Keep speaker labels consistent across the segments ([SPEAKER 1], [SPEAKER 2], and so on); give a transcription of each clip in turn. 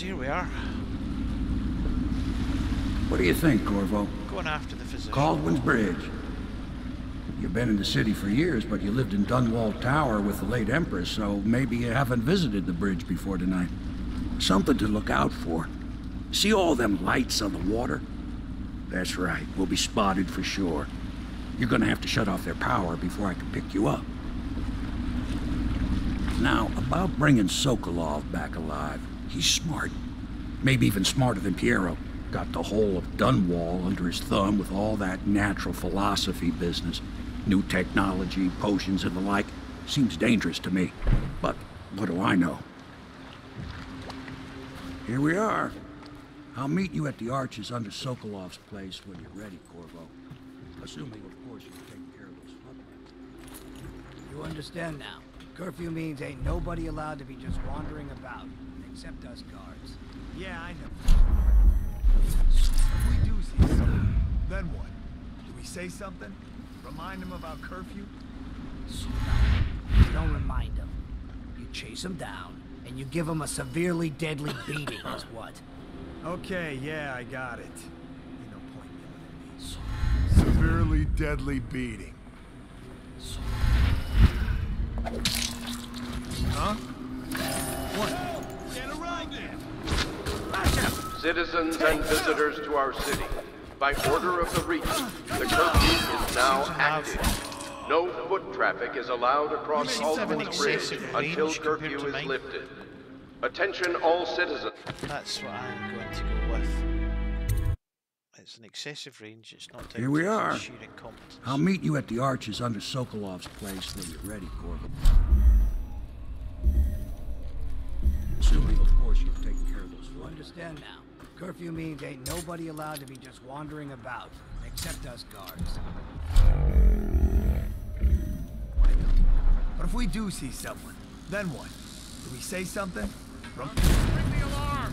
[SPEAKER 1] Here we are,
[SPEAKER 2] What do you think, Corvo?
[SPEAKER 1] going after the physician.
[SPEAKER 2] Kaldwin's Bridge. You've been in the city for years, but you lived in Dunwall Tower with the late Empress, so maybe you haven't visited the bridge before tonight. Something to look out for. See all them lights on the water? That's right, we'll be spotted for sure. You're gonna have to shut off their power before I can pick you up. Now, about bringing Sokolov back alive. He's smart. Maybe even smarter than Piero. Got the whole of Dunwall under his thumb with all that natural philosophy business. New technology, potions, and the like. Seems dangerous to me. But what do I know? Here we are. I'll meet you at the arches under Sokolov's place when you're ready, Corvo. Assuming, of course, you've taken care of those floodlights.
[SPEAKER 3] You understand now. Curfew means ain't nobody allowed to be just wandering about, except us guards.
[SPEAKER 4] Yeah, I know. If we do see something, then what? Do we say something? Remind them about curfew?
[SPEAKER 3] You don't remind them. You chase them down, and you give them a severely deadly beating is what.
[SPEAKER 4] Okay, yeah, I got it. Ain't no point yelling at me. Severely deadly beating. Huh? What? Get around there!
[SPEAKER 5] Citizens and visitors to our city, by order of the Regent, the curfew is now active. No foot traffic is allowed across
[SPEAKER 1] Seems to have an
[SPEAKER 5] Bridge until curfew is lifted. Attention all citizens.
[SPEAKER 1] That's what I'm going to go with. It's an excessive range, it's not down
[SPEAKER 2] Here we are. I'll meet you at the arches under Sokolov's place when you're ready, Corvo. Course, you've taken care of those
[SPEAKER 3] You understand now. Curfew means ain't nobody allowed to be just wandering about, except us guards.
[SPEAKER 4] But if we do see someone, then what? Do we say something? Rum- Ring the alarm!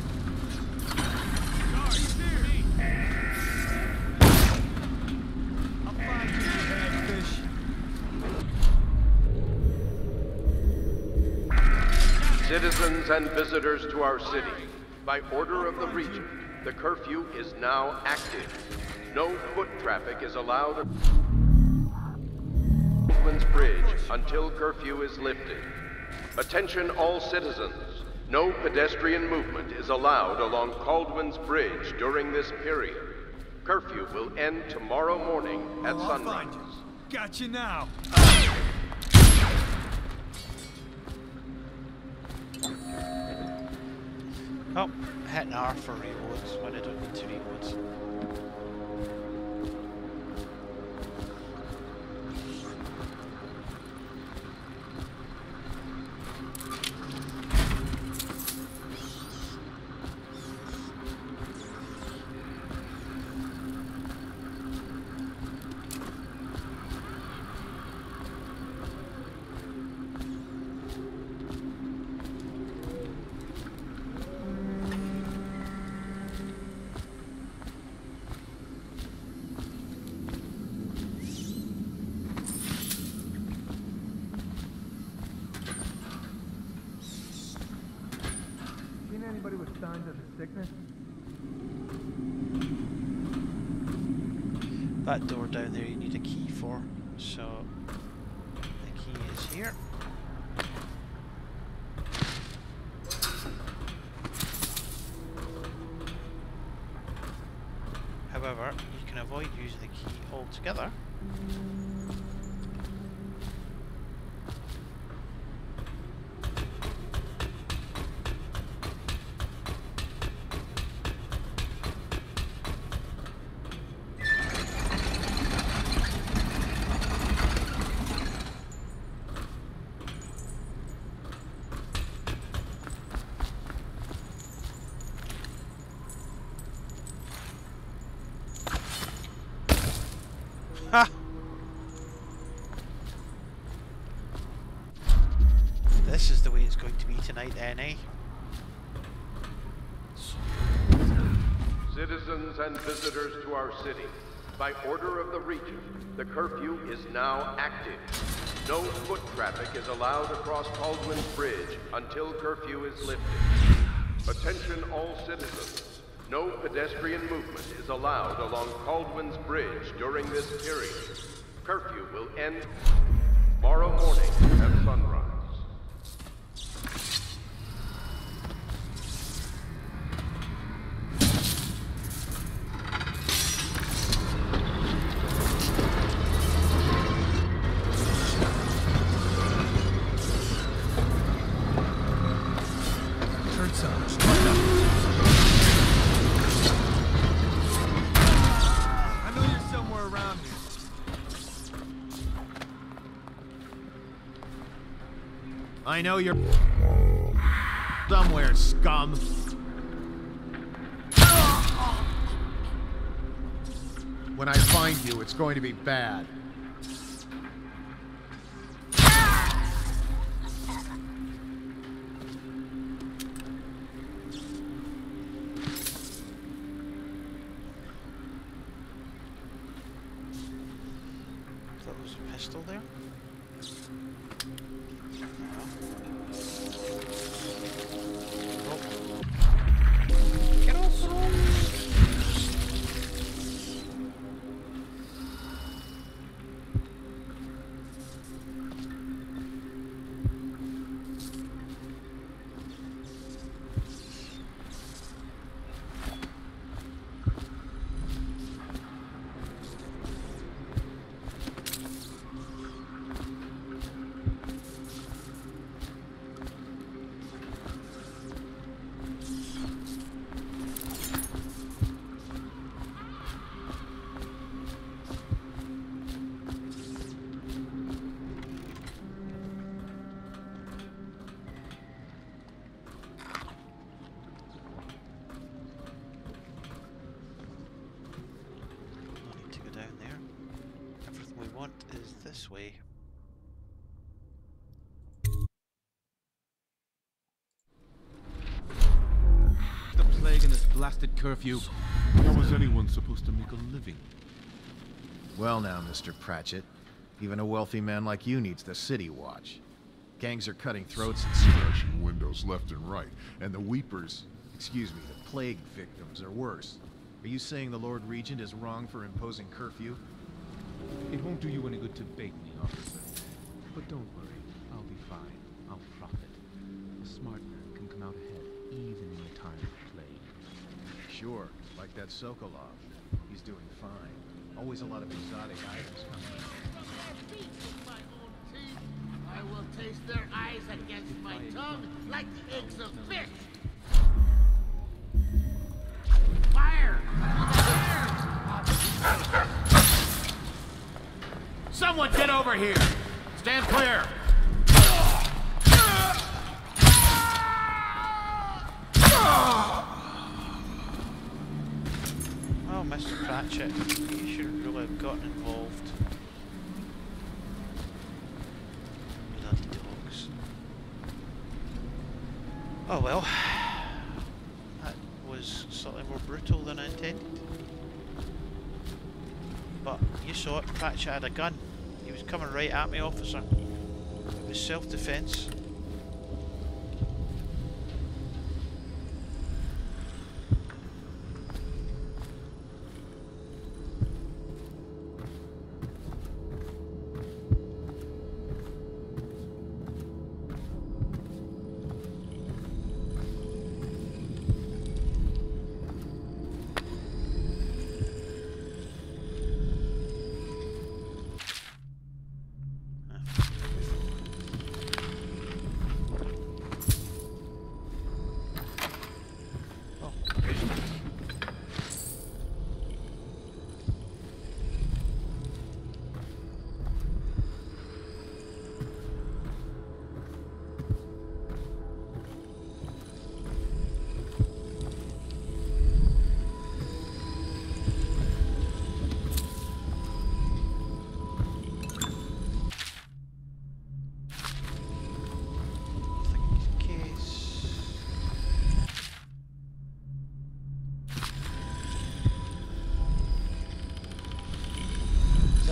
[SPEAKER 4] Guards, here!
[SPEAKER 5] Citizens and visitors to our city, by order of the Regent, the curfew is now active. No foot traffic is allowed Kaldwin's Bridge until curfew is lifted. Attention all citizens. No pedestrian movement is allowed along Kaldwin's Bridge during this period. Curfew will end tomorrow morning at
[SPEAKER 4] Oh,
[SPEAKER 5] sunrise.
[SPEAKER 4] Got you now.
[SPEAKER 1] Oh, hitting R for reloads when I don't need to reload. That door down there you need a key for, so the key is here. However, you can avoid using the key altogether.
[SPEAKER 5] Visitors to our city, by order of the Regent, the curfew is now active. No foot traffic is allowed across Kaldwin's Bridge until curfew is lifted. Attention all citizens. No pedestrian movement is allowed along Kaldwin's Bridge during this period. Curfew will end tomorrow morning at sunrise.
[SPEAKER 6] I know you're somewhere, scum. When I find you, it's going to be bad.
[SPEAKER 7] Curfew.
[SPEAKER 8] How was anyone supposed to make a living?
[SPEAKER 6] Well now, Mr. Pratchett. Even a wealthy man like you needs the city watch. Gangs are cutting throats and
[SPEAKER 8] Smashing windows left and right, and the Weepers.
[SPEAKER 6] Excuse me, the plague victims are worse. Are you saying the Lord Regent is wrong for imposing curfew?
[SPEAKER 7] It won't do you any good to bait me, officer. But don't worry,
[SPEAKER 6] Sure, like that Sokolov. He's doing fine. Always a lot of exotic items coming in.
[SPEAKER 9] I will taste their eyes against my tongue like the eggs of fish. Fire!
[SPEAKER 4] Someone get over here! Stand clear!
[SPEAKER 1] Oh, Pratchett, you shouldn't really have gotten involved. Bloody dogs. Oh well. That was slightly more brutal than I intended. But you saw it, Pratchett had a gun. He was coming right at me, officer. It was self-defense.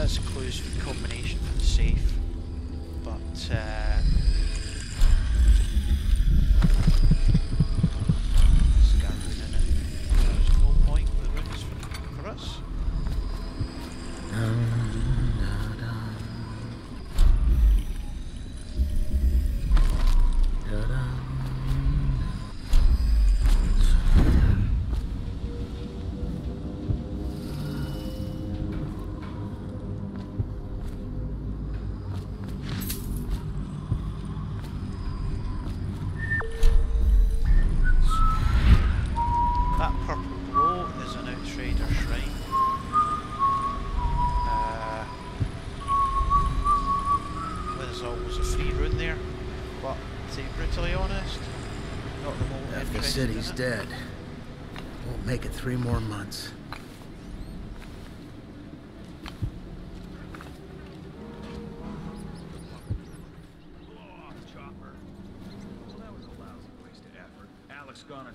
[SPEAKER 1] That's a closed combination for the safe, but uh,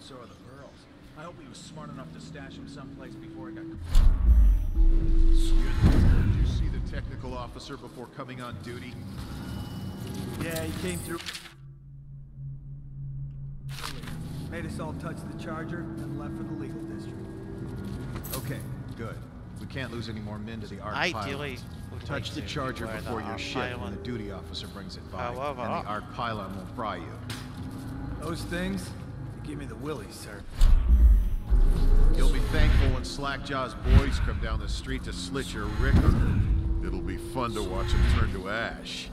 [SPEAKER 4] and so are the pearls. I hope he was smart enough to stash them someplace before he got...
[SPEAKER 8] Did you see the technical officer before coming on duty?
[SPEAKER 4] Yeah, he came through... Made us all touch the charger and left for the legal district.
[SPEAKER 6] Okay, good. We can't lose any more men to the arc
[SPEAKER 1] Ideally,
[SPEAKER 6] pylons.
[SPEAKER 1] would like
[SPEAKER 6] Touch the charger before
[SPEAKER 1] that
[SPEAKER 6] your ship when the duty officer brings it by.
[SPEAKER 1] However-
[SPEAKER 6] and the arc pylon will fry you.
[SPEAKER 4] Those things, they give me the willies, sir.
[SPEAKER 8] You'll be thankful when Slackjaw's boys come down the street to slit your ricker. It'll be fun to watch them turn to ash.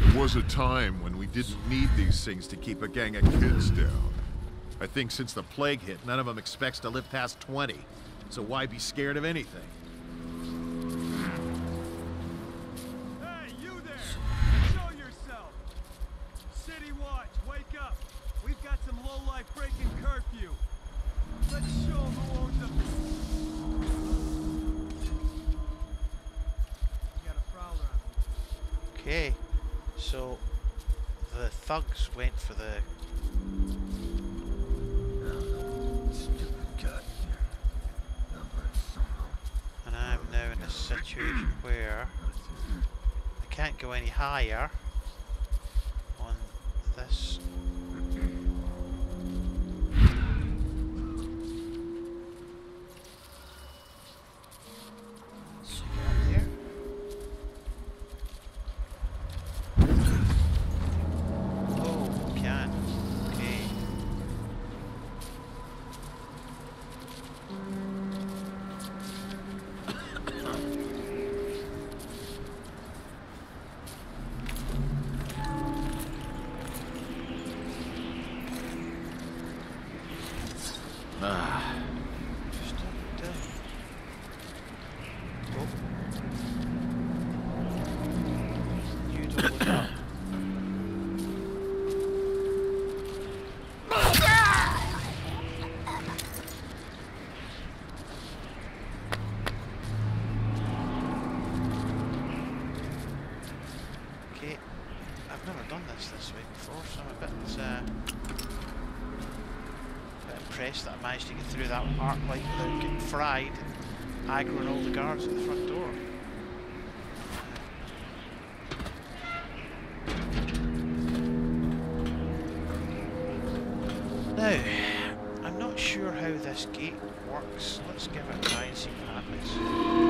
[SPEAKER 8] There was a time when we didn't need these things to keep a gang of kids down. I think since the plague hit, none of them expects to live past 20. So why be scared of anything?
[SPEAKER 1] Okay, so the thugs went for the and I'm now in a situation where I can't go any higher on this. Aggroing all the guards at the front door. Now, I'm not sure how this gate works. Let's give it a try and see what happens.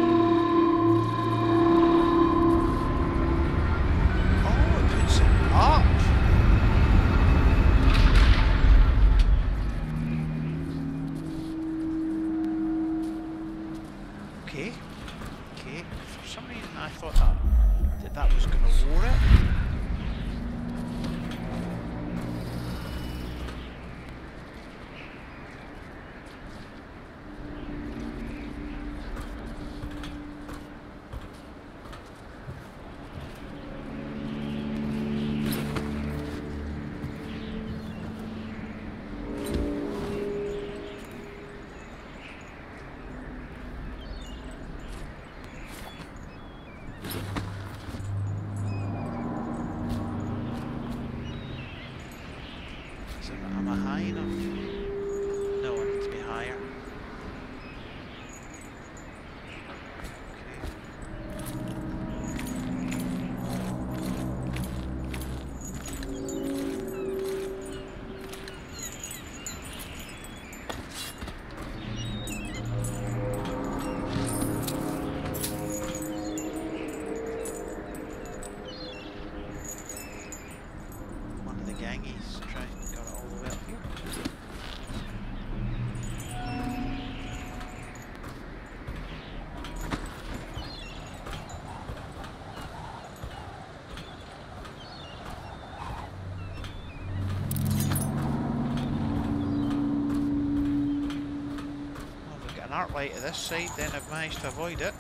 [SPEAKER 1] Arc light at this side, then I've managed to avoid it.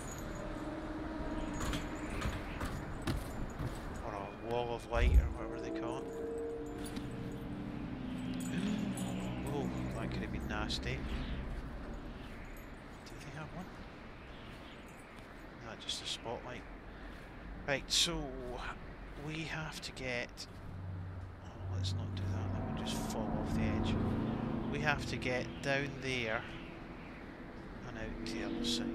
[SPEAKER 1] Or a wall of light or whatever they call it. Oh, that could have been nasty. Do they have one? Not just a spotlight. Right, so we have to get. Oh, let's not do that. That would just fall off the edge. We have to get down there out to the other side.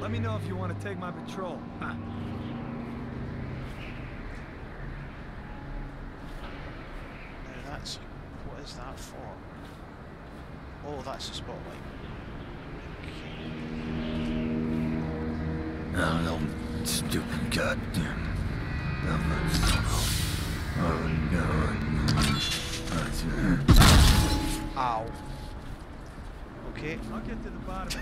[SPEAKER 10] Let me know if you want to take my patrol.
[SPEAKER 1] No, that's. What is that for? Oh, that's a spotlight. Okay.
[SPEAKER 11] Oh, no, stupid goddamn. Oh, no.
[SPEAKER 1] Ow. Okay.
[SPEAKER 10] I'll get to the bottom.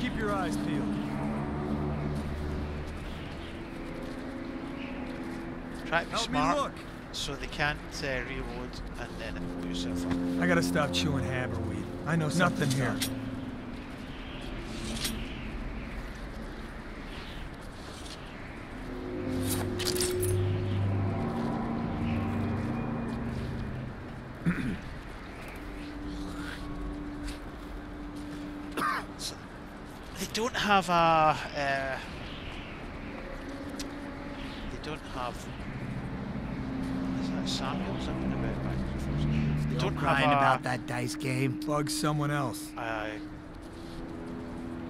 [SPEAKER 10] Keep your eyes peeled.
[SPEAKER 1] Try to be
[SPEAKER 10] Help
[SPEAKER 1] smart
[SPEAKER 10] me look.
[SPEAKER 1] so they can't uh, reload and then pull yourself up.
[SPEAKER 10] I gotta stop chewing haberweed. I know nothing here.
[SPEAKER 1] So they don't have a. Uh, they don't have. Is that Samuel something about back and forth? They
[SPEAKER 3] Don't
[SPEAKER 1] don't
[SPEAKER 3] crying
[SPEAKER 1] have
[SPEAKER 3] about that dice game.
[SPEAKER 10] Bug someone else.
[SPEAKER 1] a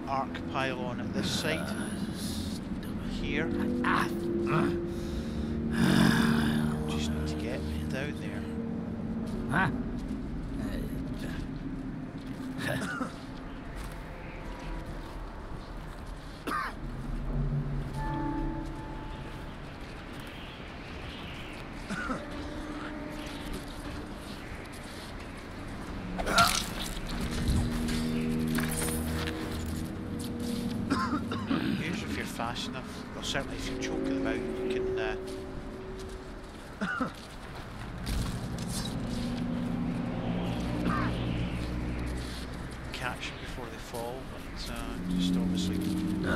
[SPEAKER 1] arc pylon at this side. Here. Just need to get down there.
[SPEAKER 3] Huh?
[SPEAKER 1] Usually, if you're fast enough, or certainly if you choke them out, you can. Uh, catch them before they fall, but uh, just obviously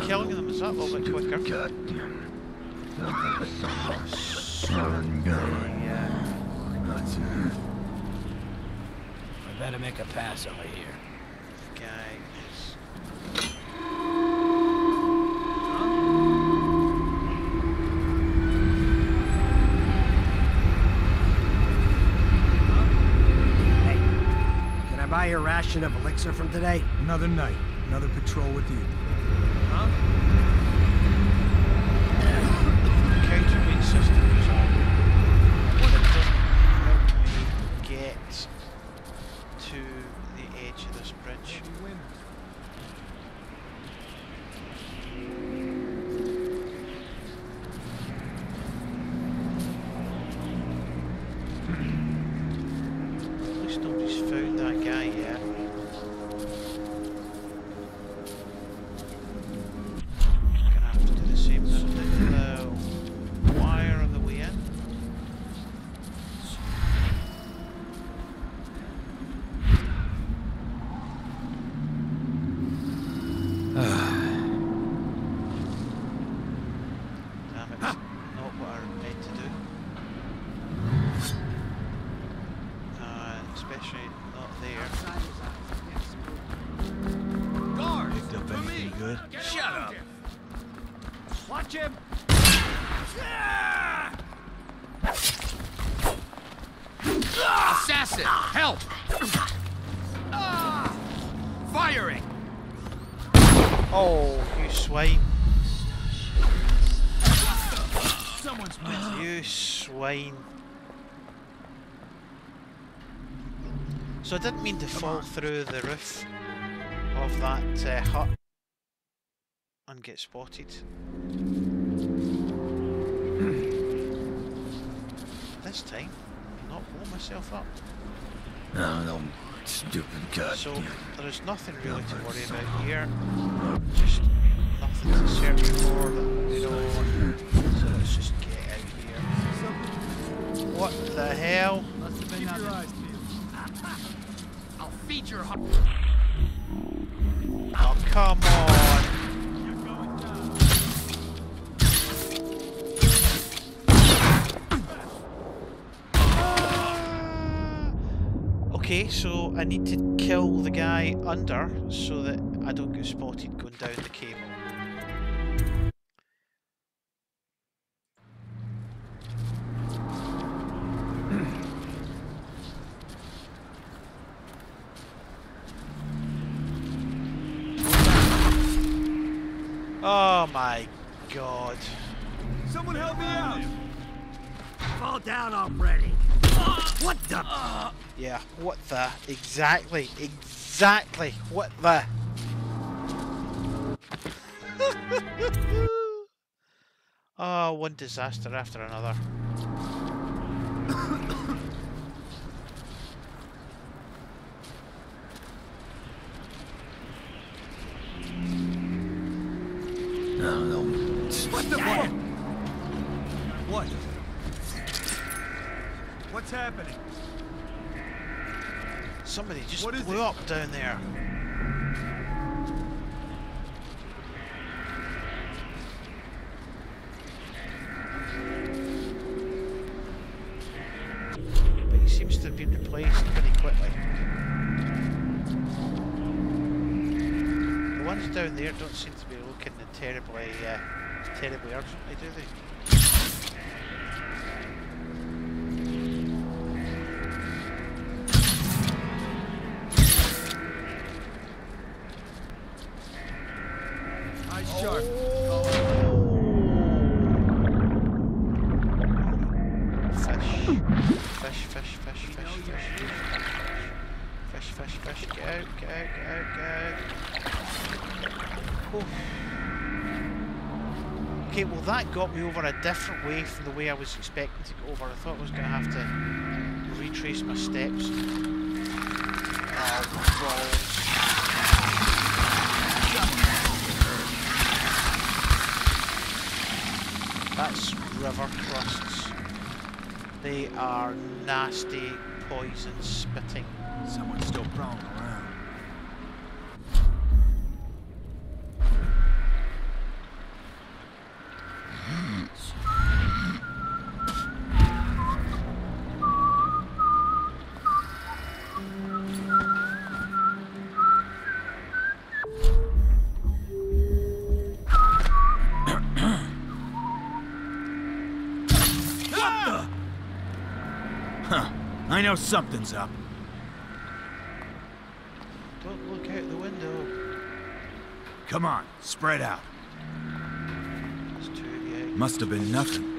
[SPEAKER 1] killing them is that a little bit quicker.
[SPEAKER 11] Goddamn.
[SPEAKER 1] Yeah.
[SPEAKER 3] I better make a pass over here.
[SPEAKER 1] Guy is.
[SPEAKER 3] Hey, can I buy a ration of elixir from today?
[SPEAKER 10] Another night. Another patrol with you.
[SPEAKER 1] So I didn't mean to fall through the roof of that uh, hut and get spotted. this time, not blow myself up.
[SPEAKER 11] No, no,
[SPEAKER 2] Stupid god.
[SPEAKER 1] So there's nothing really to worry about here. Just nothing to search for that you know. So let's just get out here. What the hell?
[SPEAKER 3] Must have been
[SPEAKER 4] Keep your
[SPEAKER 3] nothing.
[SPEAKER 4] eyes peeled.
[SPEAKER 12] I'll
[SPEAKER 1] Oh come on! Okay, so I need to kill the guy under so that I don't get spotted going down the cable. My god.
[SPEAKER 4] Someone help me out!
[SPEAKER 3] Fall down already. What the?
[SPEAKER 1] Yeah, what the? Exactly, exactly, what the? oh, one disaster after another.
[SPEAKER 2] No, no.
[SPEAKER 4] What the fuck? What? What's happening?
[SPEAKER 1] Somebody just
[SPEAKER 4] What is
[SPEAKER 1] blew up down there. But he seems to have been replaced pretty quickly. The ones down there don't seem to be looking terribly, uh, terribly urgently, do they? That got me over a different way from the way I was expecting to go over. I thought I was going to have to retrace my steps. That's river krusts. They are nasty, poison spitting.
[SPEAKER 6] Someone's still prowling know something's up.
[SPEAKER 1] Don't look out the window.
[SPEAKER 6] Come on, spread out. Must have been nothing.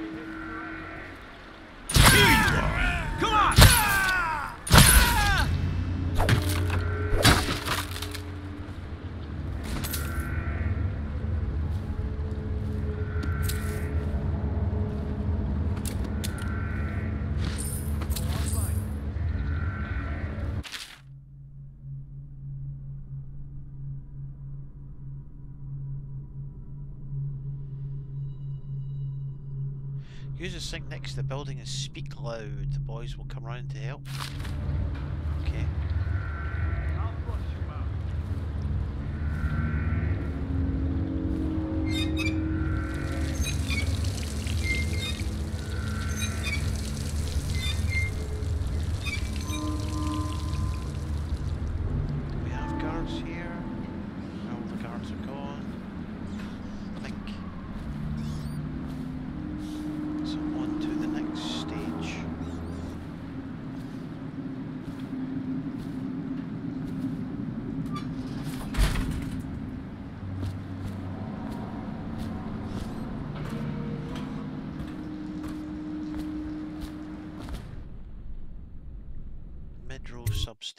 [SPEAKER 1] Building and speak loud. The boys will come round to help. Okay.
[SPEAKER 4] I'll flush you out.
[SPEAKER 1] Do we have guards here? All the guards are gone. I think. So on to the next stage.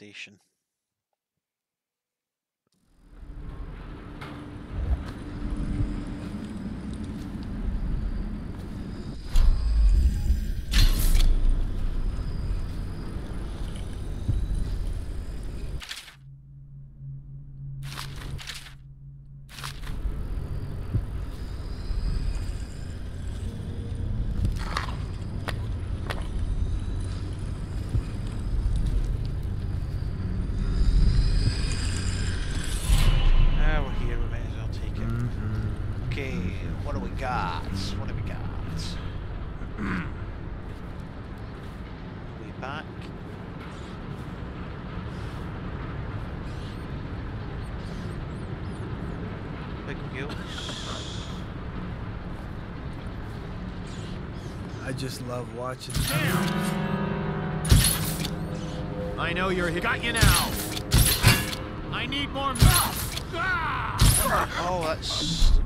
[SPEAKER 1] Midrow
[SPEAKER 4] just love watching. Damn.
[SPEAKER 6] I know you're here. Got you now. I need more mouth. Ah!
[SPEAKER 1] Oh, that's.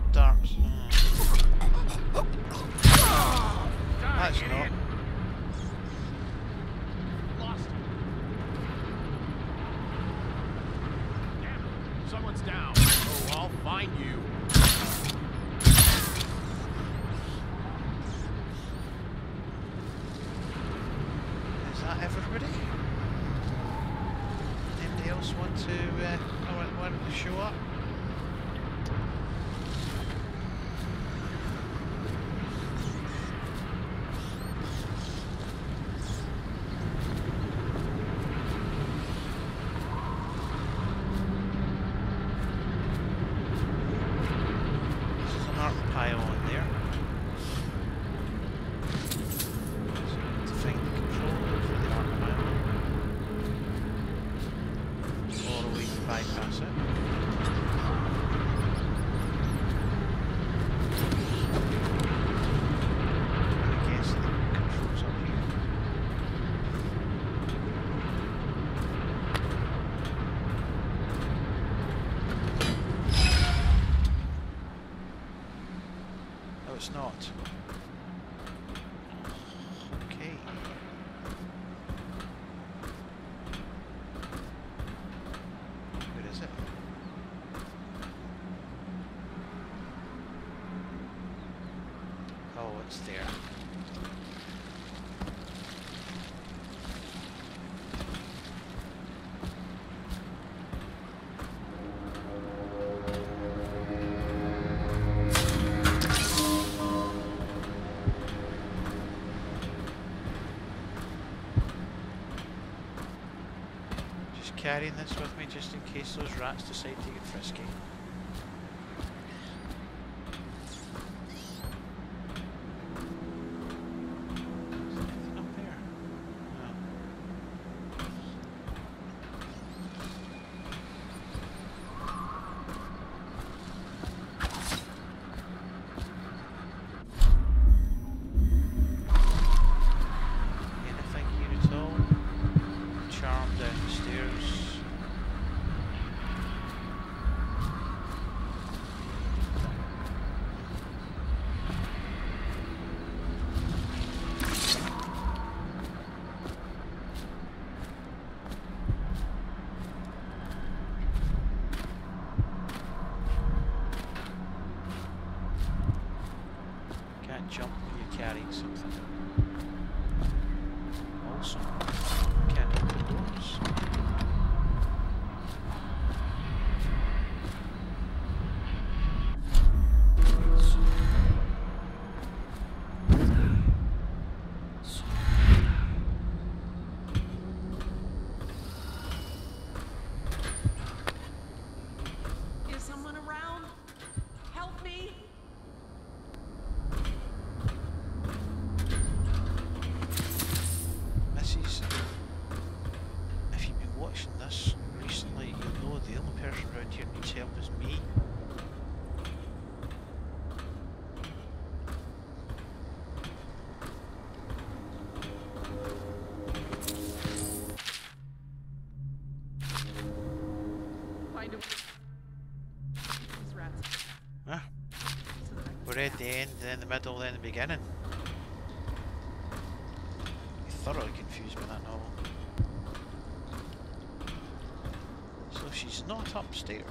[SPEAKER 1] carrying this with me just in case those rats decide to get frisky. in the middle then the beginning. I'm thoroughly confused by that novel. So she's not upstairs.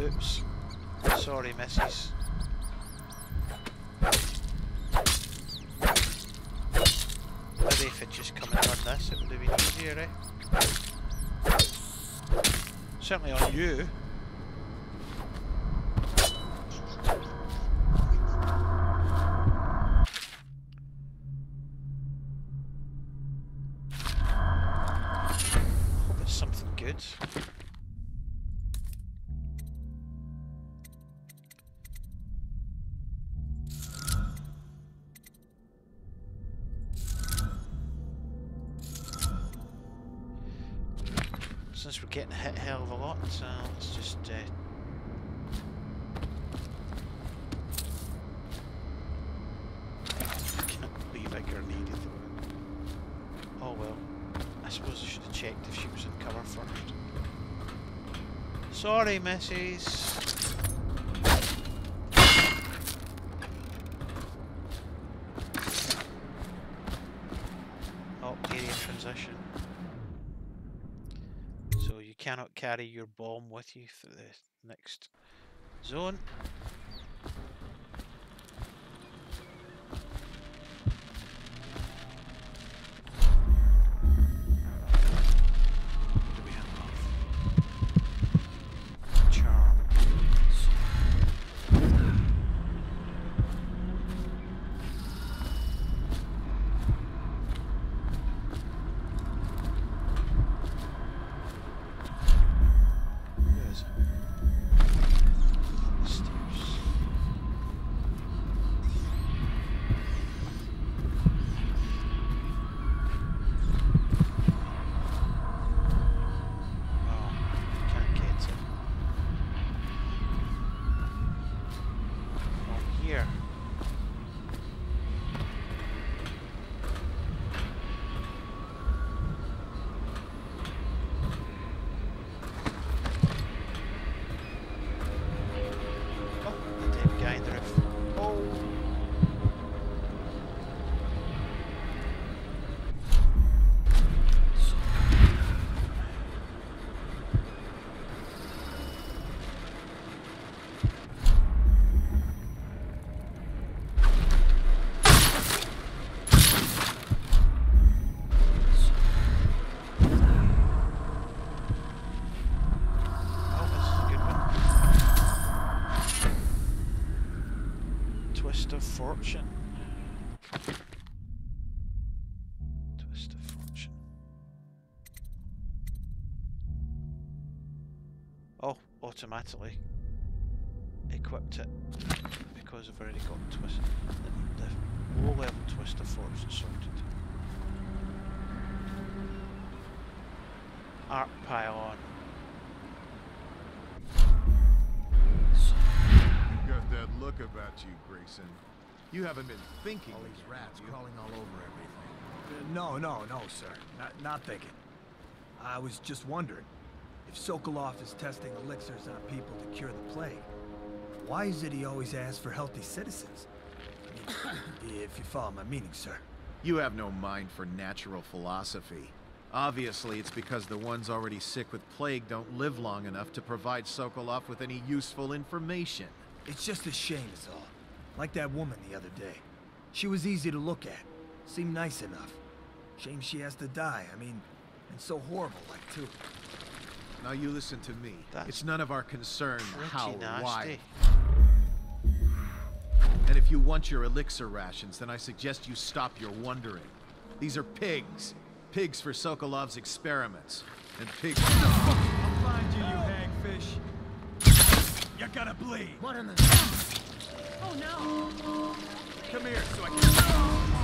[SPEAKER 1] Oops. Sorry, missus. Maybe if it just come and done this, it would have been easier, eh? Certainly on you. Missus. Oh, area transition. So you cannot carry your bomb with you for the next zone. Fortune. Twist of Fortune. Oh, automatically equipped it because I've already got twist the, the low level Twist of Fortune sorted. Arc pylon.
[SPEAKER 8] You got that look about you, Grayson. You haven't been thinking.
[SPEAKER 3] All these rats crawling all over everything.
[SPEAKER 10] Uh, no, no, no, sir. Not, not thinking. I was just wondering, if Sokolov is testing elixirs on people to cure the plague, why is it he always asks for healthy citizens? If you follow my meaning, sir.
[SPEAKER 6] You have no mind for natural philosophy. Obviously, it's because the ones already sick with plague don't live long enough to provide Sokolov with any useful information.
[SPEAKER 10] It's just a shame is all. Like that woman the other day. She was easy to look at. Seemed nice enough. Shame she has to die. I mean, and so horrible like too.
[SPEAKER 6] Now you listen to me.
[SPEAKER 1] That's
[SPEAKER 6] it's none of our concern how
[SPEAKER 1] Pretty
[SPEAKER 6] or why.
[SPEAKER 1] nasty.
[SPEAKER 6] And if you want your elixir rations, then I suggest you stop your wondering. These are pigs. Pigs for Sokolov's experiments. And pigs...
[SPEAKER 4] I'll find you, you hagfish. You're gonna bleed.
[SPEAKER 3] What in the...
[SPEAKER 13] Oh no!
[SPEAKER 4] Come here so I can...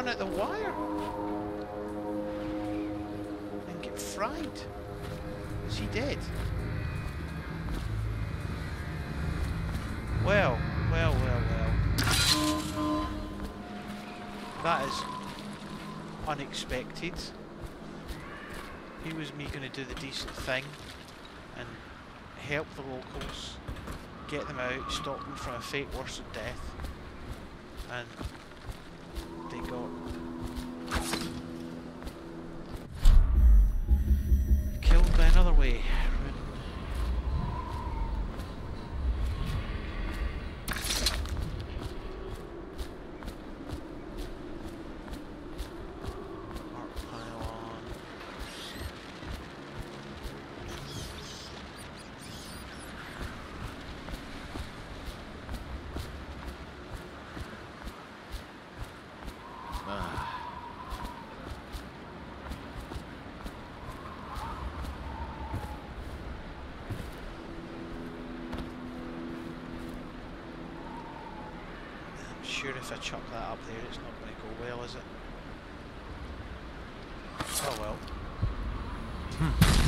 [SPEAKER 1] run at the wire? And get fried? Is he dead? Well, well, well, well. That is unexpected. He was me going to do the decent thing and help the locals, get them out, stop them from a fate worse than death. And killed by another way. Arc pylon. I'm sure if I chuck that up there, it's not going to go well, is it? Oh well.
[SPEAKER 14] We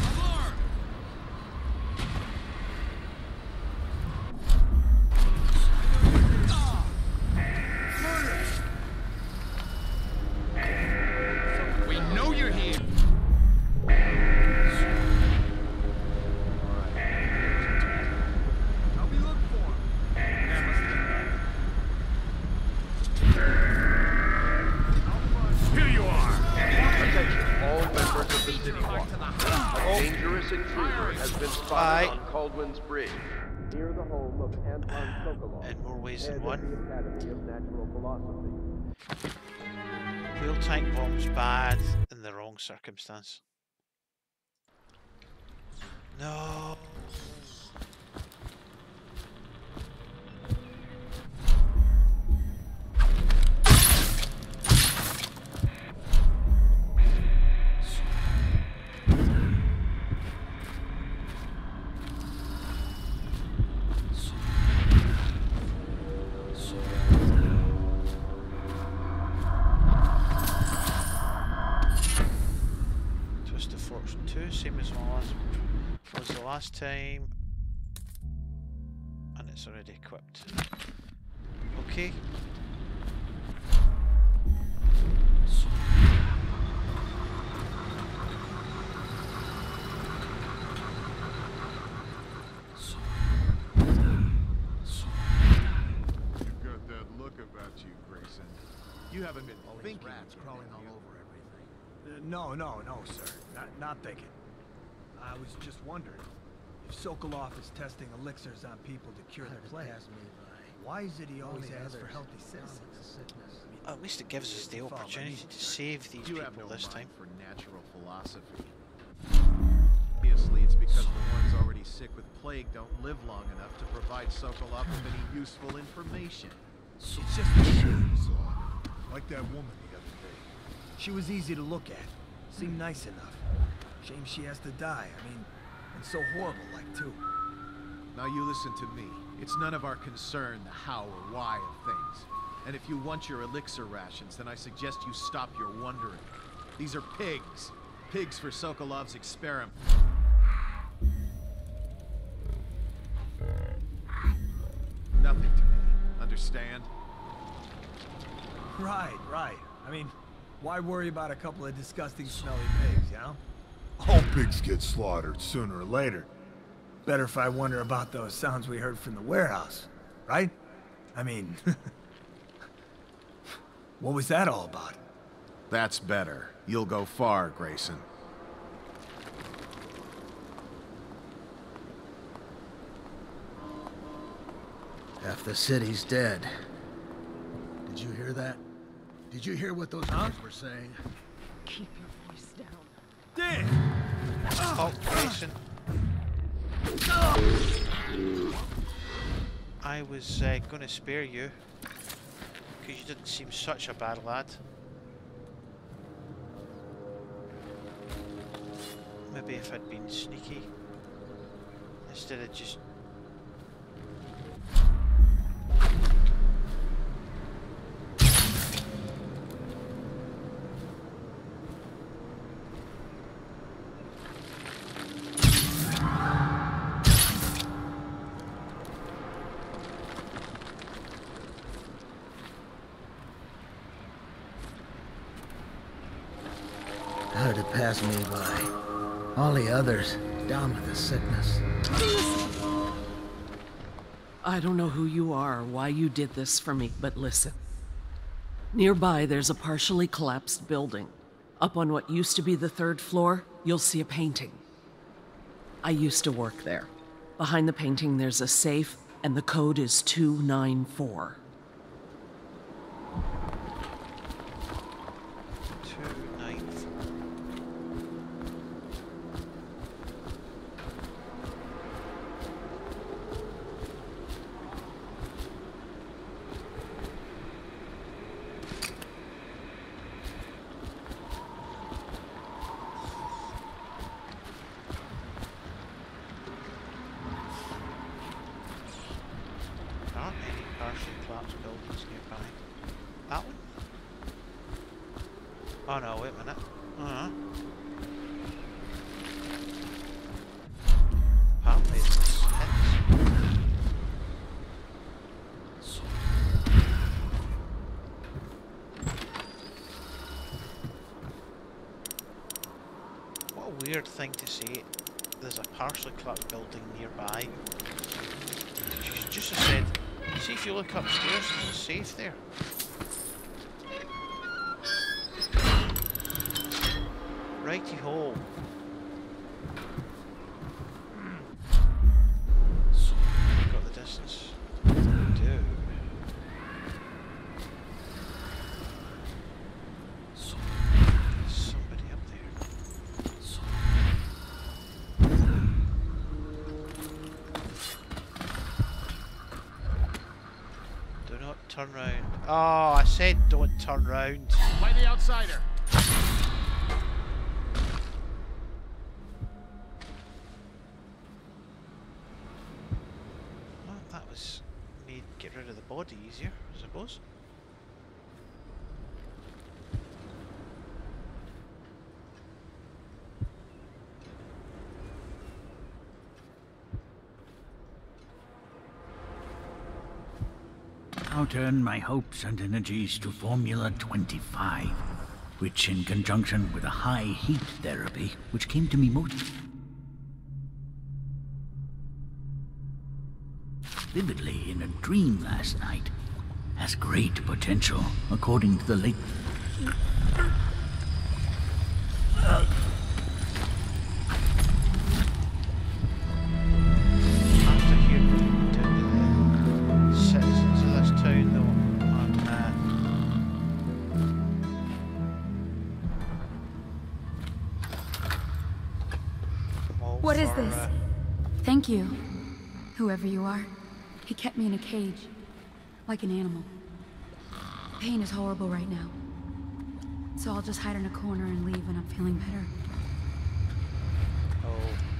[SPEAKER 5] Sokolov,
[SPEAKER 1] In more ways
[SPEAKER 5] head
[SPEAKER 1] than
[SPEAKER 5] of
[SPEAKER 1] one.
[SPEAKER 5] the Academy of Natural Philosophy.
[SPEAKER 1] Whale tank bomb's bad in the wrong circumstance. No. Fortune 2, same as last was the last time. And it's already equipped. Okay.
[SPEAKER 8] You've got that look about you, Grayson.
[SPEAKER 6] You haven't been thinking.
[SPEAKER 3] rats crawling all over everything.
[SPEAKER 10] No, no, no, sir. Not, not thinking. I was just wondering if Sokolov is testing elixirs on people to cure their plague. Why is it he always asks for healthy citizens?
[SPEAKER 1] At least it gives us the opportunity to save these
[SPEAKER 6] You have
[SPEAKER 1] people
[SPEAKER 6] no
[SPEAKER 1] this time.
[SPEAKER 6] for natural philosophy. Obviously, it's because the ones already sick with plague don't live long enough to provide Sokolov with any useful information.
[SPEAKER 10] It's just a shame, Like that woman the other day. She was easy to look at. Seemed nice enough. Shame she has to die. I mean, and so horrible like too.
[SPEAKER 6] Now you listen to me. It's none of our concern the how or why of things. And if you want your elixir rations, then I suggest you stop your wondering. These are pigs. Pigs for Sokolov's experiment. Nothing to me. Understand?
[SPEAKER 10] Right, right. I mean, why worry about a couple of disgusting smelly pigs, you know? All pigs get slaughtered sooner or later. Better if I wonder about those sounds we heard from the warehouse, right? I mean, what was that all about?
[SPEAKER 6] That's better. You'll go far, Grayson.
[SPEAKER 3] Half the city's dead. Did you hear that? Did you hear what those guys were saying?
[SPEAKER 13] Keep your voice down.
[SPEAKER 10] Dan!
[SPEAKER 1] Oh, Grayson. I was uh, going to spare you because you didn't seem such a bad lad. Maybe if I'd been sneaky instead of just
[SPEAKER 11] did it pass me by? All the others, down with the sickness.
[SPEAKER 15] I don't know who you are or why you did this for me, but listen. Nearby, there's a partially collapsed building. Up on what used to be the third floor, you'll see a painting. I used to work there. Behind the painting, there's a safe, and the code is 294.
[SPEAKER 1] two nine four. There aren't any partially collapsed buildings nearby. That one? Oh no, wait a minute. Uh-huh. Apparently it's hits. What a weird thing to say. There's a partially collapsed building nearby. She just said, see if you look upstairs, a safe there. Righty turn round.
[SPEAKER 6] Play the outsider.
[SPEAKER 1] Well, that was made get rid of the body easier, I suppose.
[SPEAKER 16] Now turn my hopes and energies to Formula 25, which in conjunction with a high heat therapy, which came to me most vividly in a dream last night, has great potential, according to the late
[SPEAKER 17] cage, like an animal. Pain is horrible right now. So I'll just hide in a corner and leave when I'm feeling better.
[SPEAKER 1] Oh.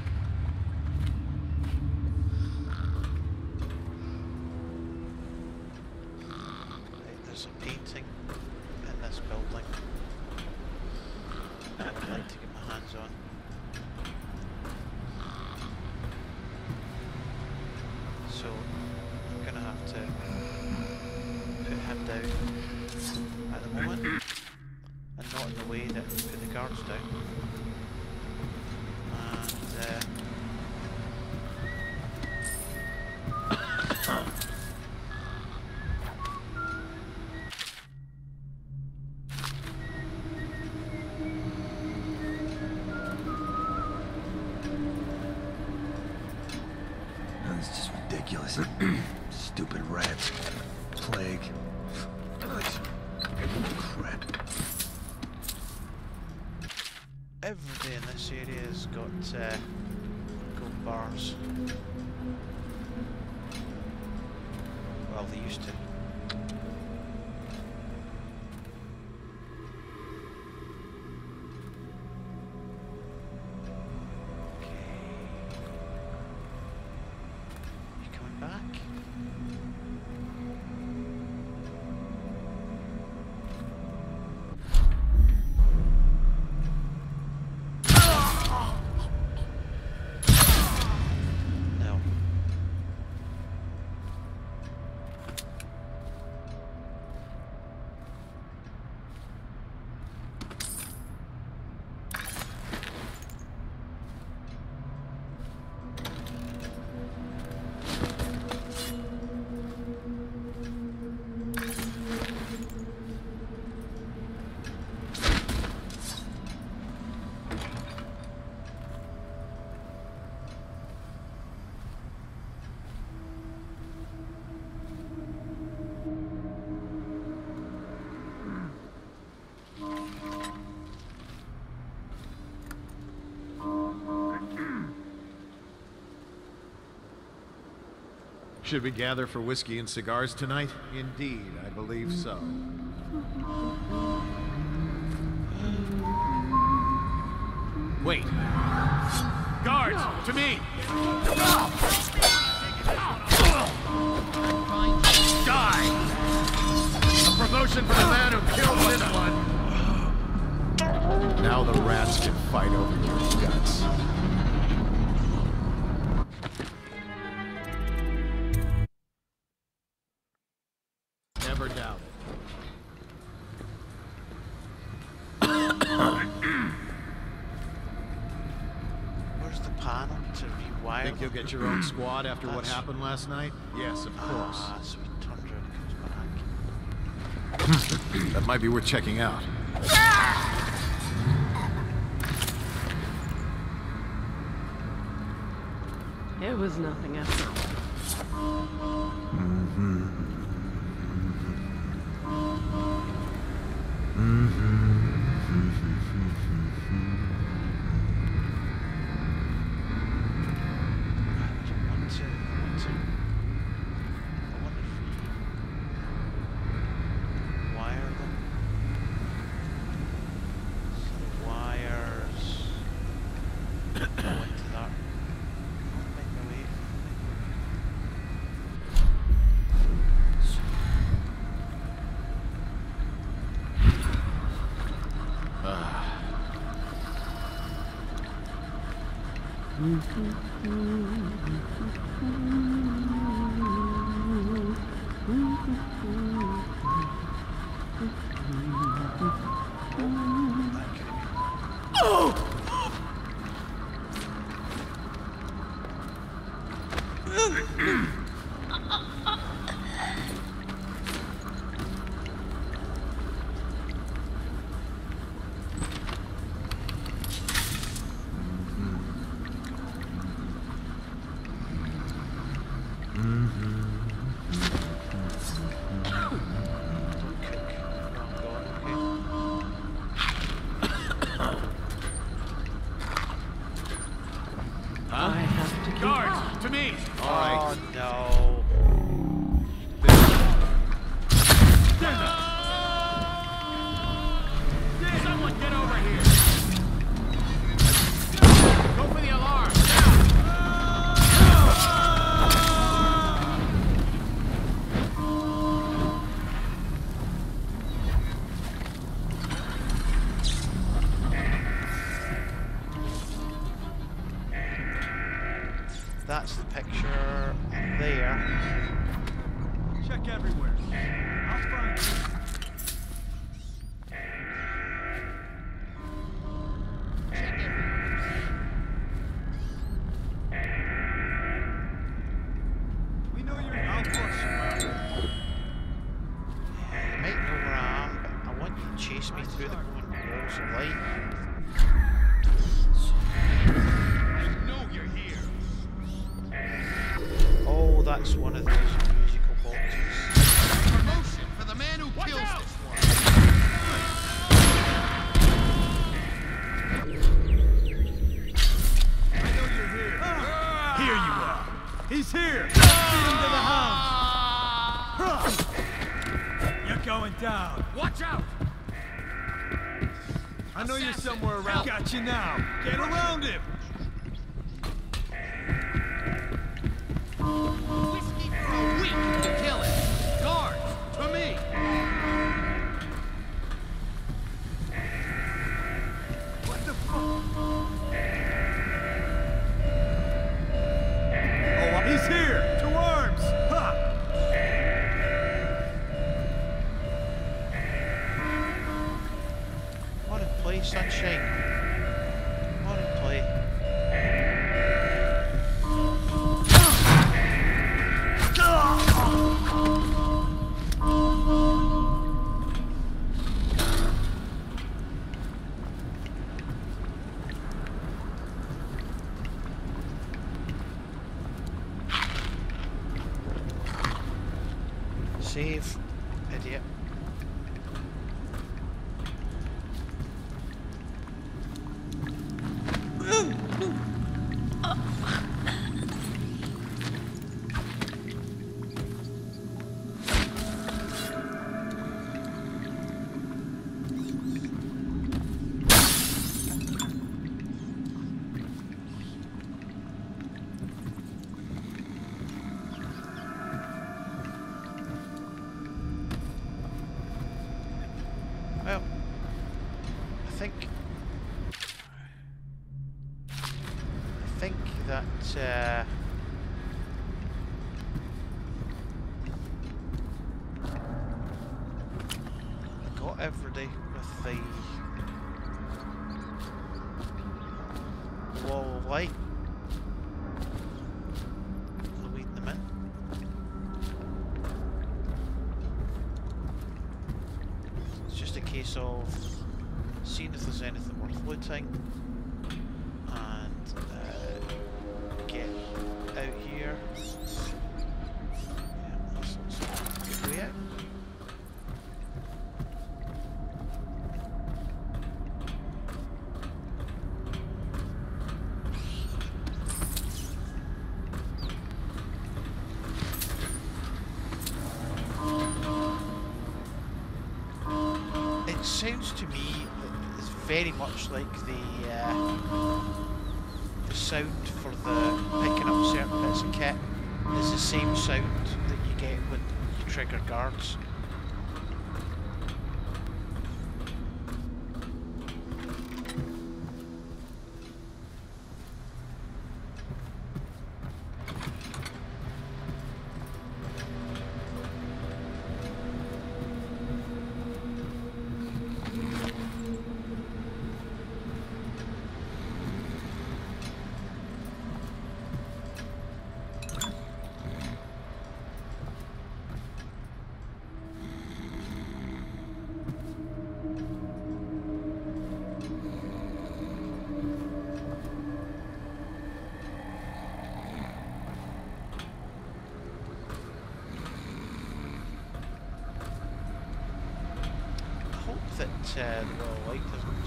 [SPEAKER 6] Should we gather for whiskey and cigars tonight? Indeed, I believe so. Wait. Guards, to me! squad after
[SPEAKER 18] That's...
[SPEAKER 6] what happened last night? Yes, of ah, course.
[SPEAKER 18] Ah, sweet tundra comes back.
[SPEAKER 6] that might be worth checking out.
[SPEAKER 1] It was nothing after all. Mm-hmm. mm-hmm. Think that uh, I got everybody with the wall light. Very much like the uh, the sound for the picking up certain bits of kit is the same sound that you get when you trigger guards.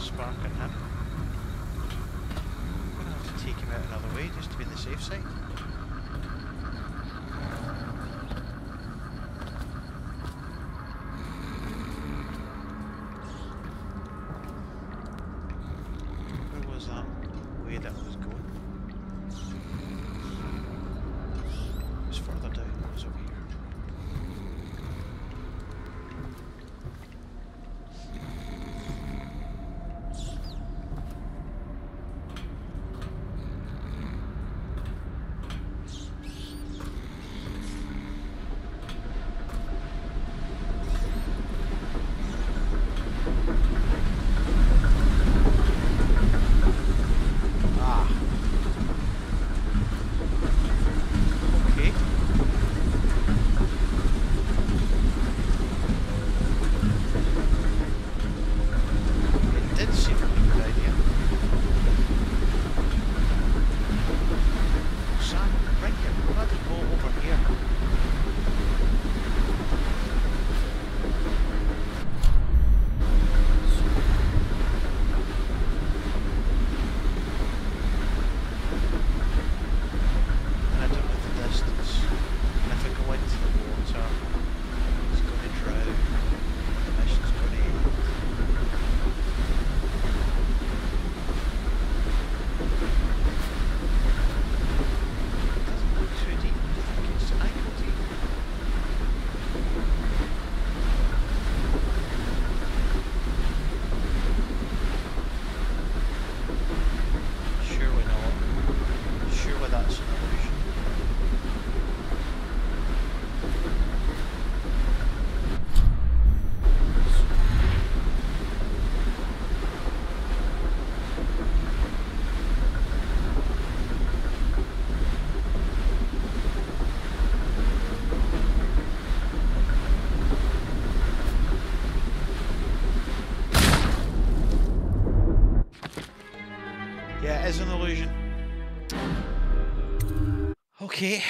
[SPEAKER 1] Spark on him. I'm gonna have to take him out another way just to be on the safe side. Okay.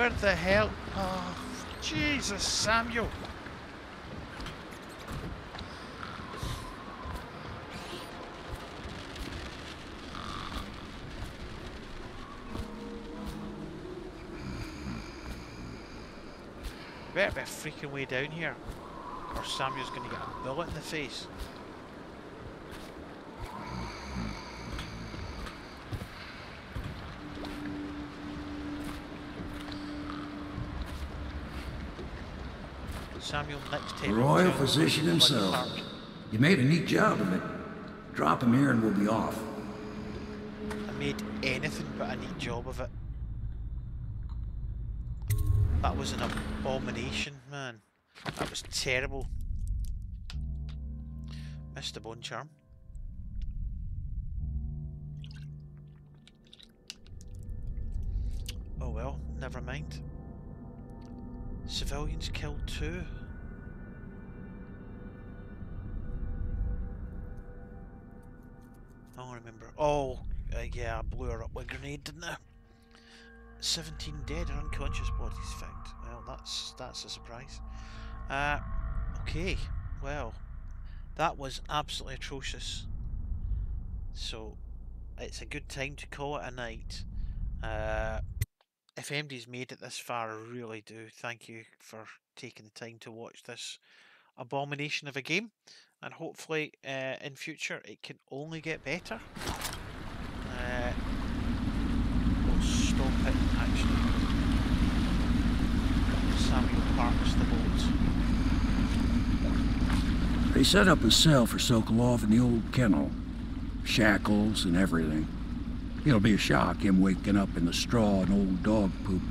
[SPEAKER 1] Where the hell? Oh, Jesus, Samuel. Better be freaking way down here, or Samuel's going to get a bullet in the face. Samuel next
[SPEAKER 2] The
[SPEAKER 1] table.
[SPEAKER 2] Royal physician himself. You made a neat job of it. Drop him here and we'll be off.
[SPEAKER 1] I made anything but a neat job of it. That was an abomination, man. That was terrible. Missed the bone charm. Oh well, never mind. Civilians killed too. Yeah, I blew her up with a grenade, didn't I? 17 dead or unconscious bodies found. Well, that's that's a surprise. Uh, okay, well, that was absolutely atrocious. So, it's a good time to call it a night. Uh, if MD's made it this far, I really do thank you for taking the time to watch this abomination of a game. And hopefully, uh, in future, it can only get better. Uh, we'll stop it, actually. Samuel parks the boat.
[SPEAKER 2] They set up a cell for Sokolov in the old kennel. Shackles and everything. It'll be a shock him waking up in the straw and old dog poop.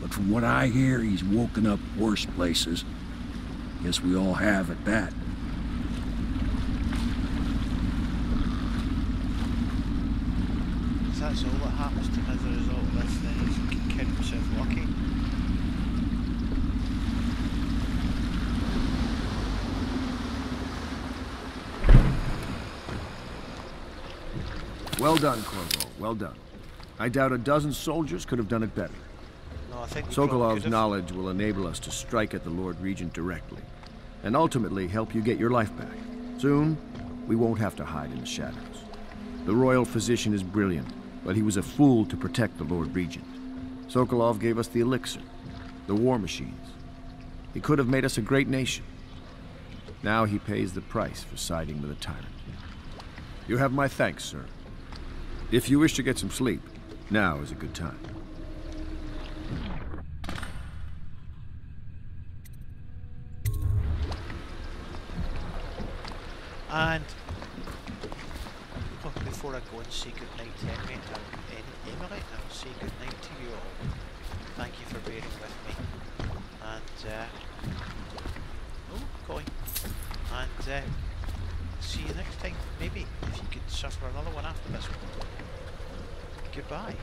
[SPEAKER 2] But from what I hear, he's woken up worse places. Guess we all have at that.
[SPEAKER 1] That's all that happens to as a result of this, then he's can count himself lucky.
[SPEAKER 19] Well done, Corvo. Well done. I doubt a dozen soldiers could have done it better.
[SPEAKER 1] No, I think
[SPEAKER 19] Sokolov's knowledge will enable us to strike at the Lord Regent directly, and ultimately help you get your life back. Soon, we won't have to hide in the shadows. The royal physician is brilliant, but he was a fool to protect the Lord Regent. Sokolov gave us the elixir, the war machines. He could have made us a great nation. Now he pays the price for siding with a tyrant. You have my thanks, sir. If you wish to get some sleep, now is a good time.
[SPEAKER 1] And before I go and say goodnight to Emily, Emily, I'll say goodnight to you all. Thank you for bearing with me. And, uh, oh, coin. And, uh, see you next time. Maybe, if you could suffer another one after this one. Goodbye.